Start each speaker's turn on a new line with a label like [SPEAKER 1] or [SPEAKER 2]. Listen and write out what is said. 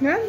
[SPEAKER 1] 你看